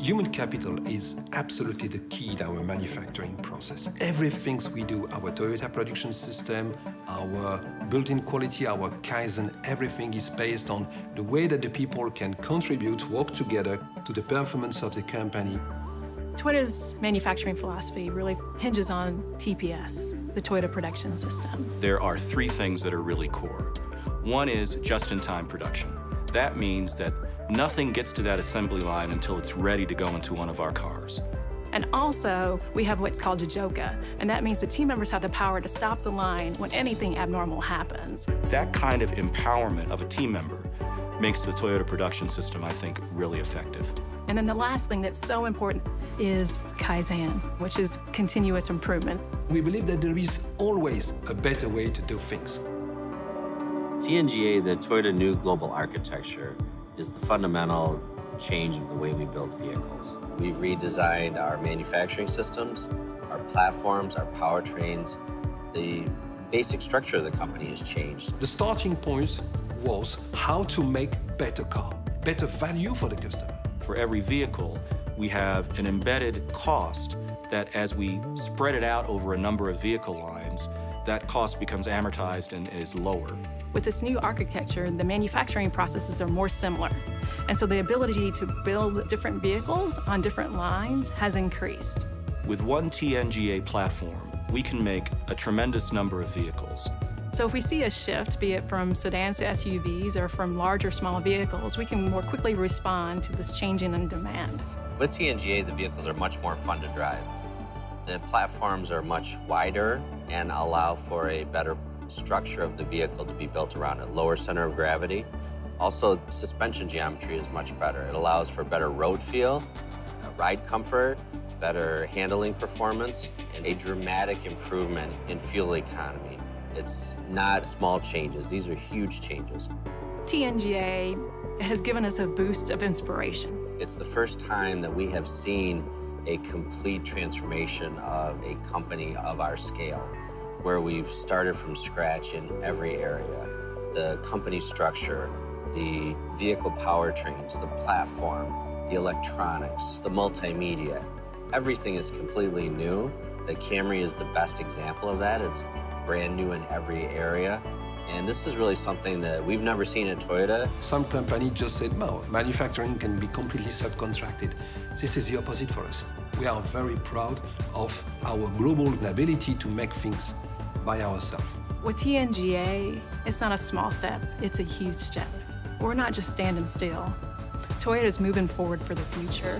Human capital is absolutely the key to our manufacturing process. Everything we do, our Toyota production system, our built-in quality, our Kaizen, everything is based on the way that the people can contribute, work together to the performance of the company. Toyota's manufacturing philosophy really hinges on TPS, the Toyota Production System. There are three things that are really core. One is just-in-time production. That means that nothing gets to that assembly line until it's ready to go into one of our cars. And also, we have what's called jidoka, and that means the team members have the power to stop the line when anything abnormal happens. That kind of empowerment of a team member makes the Toyota production system, I think, really effective. And then the last thing that's so important is Kaizen, which is continuous improvement. We believe that there is always a better way to do things. TNGA, the Toyota New Global Architecture, is the fundamental change of the way we build vehicles. We've redesigned our manufacturing systems, our platforms, our powertrains. The basic structure of the company has changed. The starting point was how to make better car, better value for the customer. For every vehicle, we have an embedded cost that as we spread it out over a number of vehicle lines, that cost becomes amortized and is lower. With this new architecture, the manufacturing processes are more similar. And so the ability to build different vehicles on different lines has increased. With one TNGA platform, we can make a tremendous number of vehicles. So if we see a shift, be it from sedans to SUVs or from large or small vehicles, we can more quickly respond to this changing in demand. With TNGA, the vehicles are much more fun to drive. The platforms are much wider and allow for a better structure of the vehicle to be built around a lower center of gravity. Also, suspension geometry is much better. It allows for better road feel, uh, ride comfort, better handling performance, and a dramatic improvement in fuel economy. It's not small changes, these are huge changes. TNGA has given us a boost of inspiration. It's the first time that we have seen a complete transformation of a company of our scale where we've started from scratch in every area. The company structure, the vehicle powertrains, the platform, the electronics, the multimedia. Everything is completely new. The Camry is the best example of that. It's brand new in every area. And this is really something that we've never seen at Toyota. Some company just said, no, manufacturing can be completely subcontracted. This is the opposite for us. We are very proud of our global ability to make things by ourselves. With TNGA, it's not a small step, it's a huge step. We're not just standing still. Toyota is moving forward for the future.